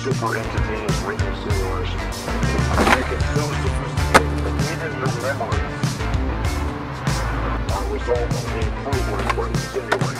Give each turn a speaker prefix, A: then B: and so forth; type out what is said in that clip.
A: super entity is written in a make it so sophisticated that even your memory are resulting the improvement for the simulation.